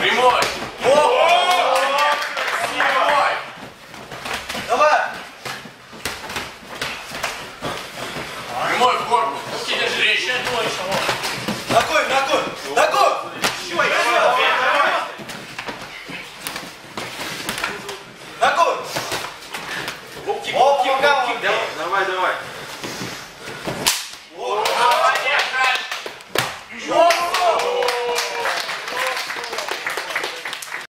Прямой. О! Снимай. Давай. Прямой в корпус. Руки держи. Еще дольше. Ногой, ногой. Ногой. Чего? Я Ногой. Локти, локти, локти. Давай, давай. О, молодец, О!